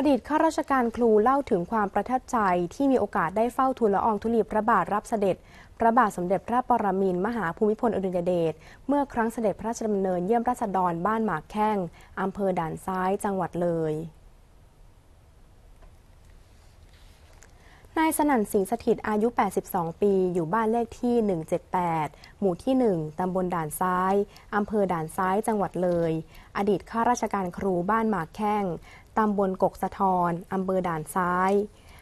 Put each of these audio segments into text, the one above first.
อดีตข้าราชการครูเล่าถึงความประทับใจที่มีโอกาสได้เฝ้าทูลละอองธุลีพระบาทรับเสด็จ พระบาทสมเด็จพระปรมินทรมหาภูมิพลอดุลยเดชเมื่อครั้งเสด็จพระราชดำเนินเยี่ยมราษฎรบ้านหมากแข้งอำเภอด่านซ้ายจังหวัดเลยนายสนั่นสิงสถิตอายุ 82 ปี อยู่บ้านเลขที่ 178 หมู่ที่ 1 ตำบลด่านซ้าย อำเภอด่านซ้าย จังหวัดเลย อดีตข้าราชการครูบ้านหมากแข้ง ตำบลกกสะทอนอำเภอด่านซ้าย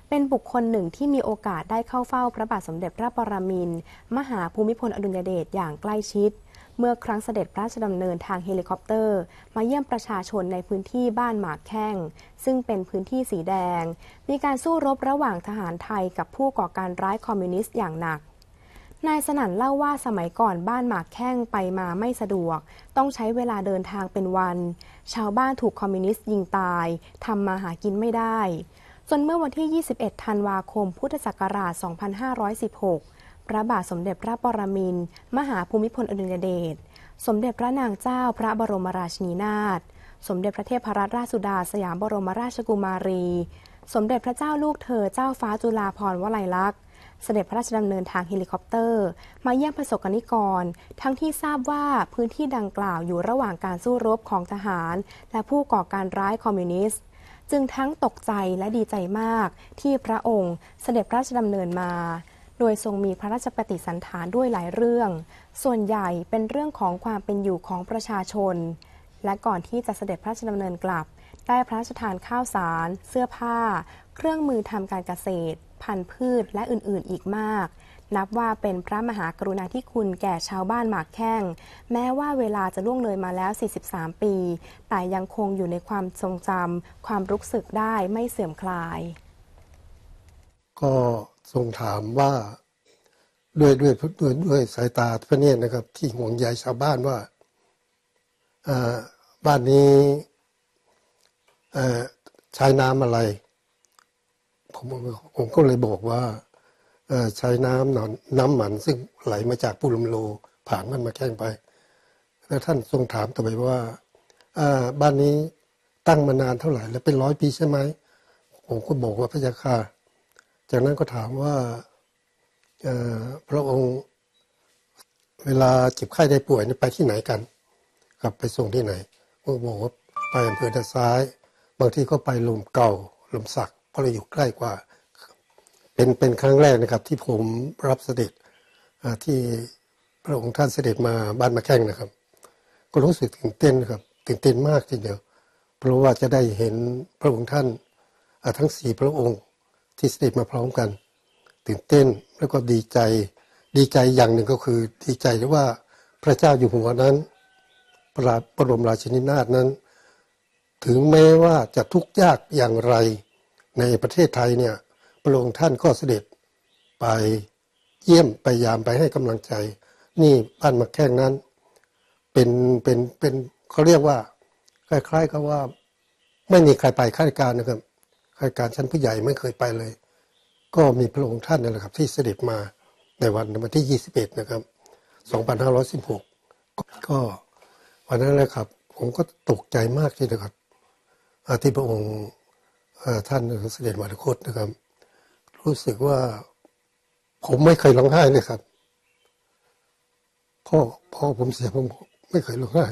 เป็นบุคคลหนึ่งที่มีโอกาสได้เข้าเฝ้าพระบาทสมเด็จพระปรมินทรมหาภูมิพลอดุลยเดชอย่างใกล้ชิด เมื่อครั้งเสด็จพระราชดำเนินทางเฮลิคอปเตอร์ มาเยี่ยมประชาชนในพื้นที่บ้านหมากแข้ง ซึ่งเป็นพื้นที่สีแดง มีการสู้รบระหว่างทหารไทยกับผู้ก่อการร้ายคอมมิวนิสต์อย่างหนัก นายสนั่นเล่าว่าสมัยก่อนบ้านหมากแข้งไปมาไม่สะดวก ต้องใช้เวลาเดินทางเป็นวัน ชาวบ้านถูกคอมมิวนิสต์ยิงตายทำมาหากินไม่ได้ จนเมื่อวันที่ 21 ธันวาคม พุทธศักราช 2516 พระบาทสมเด็จพระปรมินทรมหาภูมิพลอดุลยเดช สมเด็จพระนางเจ้าพระบรมราชินีนาถ สมเด็จพระเทพรัตนราชสุดาสยามบรมราชกุมารี สมเด็จพระเจ้าลูกเธอเจ้าฟ้าจุฬาภรณ์วลัยลักษณ์ เสด็จพระราชดำเนินทางเฮลิคอปเตอร์ มาเยี่ยมประสบกนิกร ทั้งที่ทราบว่าพื้นที่ดังกล่าวอยู่ระหว่างการสู้รบของทหาร และผู้ก่อการร้ายคอมมิวนิสต์ จึงทั้งตกใจและดีใจมากที่พระองค์เสด็จพระราชดำเนินมา โดยทรงมีพระราชปฏิสันฐานด้วยหลายเรื่อง ส่วนใหญ่เป็นเรื่องของความเป็นอยู่ของประชาชน และก่อนที่จะเสด็จพระราชดำเนินกลับ ได้พระราชทานข้าวสาร เสื้อผ้า เครื่องมือทำการเกษตร พันธุ์พืชและอื่นๆ อีกมาก นับว่าเป็นพระมหากรุณาธิคุณแก่ชาวบ้านหมากแข้ง แม้ว่าเวลาจะล่วงเลยมาแล้ว 43 ปี แต่ยังคงอยู่ในความทรงจำความรู้สึกได้ไม่เสื่อมคลาย ก็ทรงถามว่าด้วยด้วยด้วยด้วยสายตาพระเนตรนะครับ ที่ห่วงใยชาวบ้านว่าบ้านนี้ใช้น้ำอะไร ผมผมก็เลยบอกว่าใช้น้ำหนอนน้ำหมันซึ่งไหลมาจากปุรมโล ผ่านมันมาแข้งไป แล้วท่านทรงถามต่อไปว่าบ้านนี้ตั้งมานานเท่าไหร่ แล้วเป็นร้อยปีใช่ไหมผมก็บอกว่าพระยาค่ะจากนั้นก็ถามว่าพระองค์เวลาเจ็บไข้ได้ป่วยไปที่ไหนกัน กลับไปส่งที่ไหนก็บอกว่าไปอำเภอด้านซ้าย บางทีก็ไปลมเก่าลมสัก ราะเราอยู่ใกล้กว่า เป็นเป็นครั้งแรกนะครับ ที่ผมรับเสด็จที่พระองค์ท่านเสด็จมาบ้านมาแข้งนะครับ ก็รู้สึกตื่นเต้นครับตื่นเต้นมากทีเดียว เพราะว่าจะได้เห็นพระองค์ท่านทั้งสี่พระองค์ที่เสด็จมาพร้อมกัน ตื่นเต้นแล้วก็ดีใจ ดีใจอย่างหนึ่งก็คือดีใจว่าพระเจ้าอยู่หัวนั้นพระบรมราชินีนาถนั้น ถึงแม้ว่าจะทุกข์ยากอย่างไร ในประเทศไทยเนี่ยพระองค์ท่านก็เสด็จไปเยี่ยมไปยามไปให้กำลังใจ นี่บ้านมาแข้งนั้น เป็นเป็นเป็นเขาเรียกว่า คล้ายๆกับว่า ไม่มีใครไปข้าราชการนะครับข้าราชการชั้นผู้ใหญ่ไม่เคยไปเลย ก็มีพระองค์ท่านนี่แหละครับ ที่เสด็จมาในวันวันที่ 21 นะครับ 2516 ก็วันนั้นแหละครับ ผมก็ตกใจมากทีเดียวครับที่พระองค์ ท่านเสด็จมาคตนะครับ รู้สึกว่าผมไม่เคยร้องไห้เลยครับพ่อพ่อผมเสียผมไม่เคยร้องไห้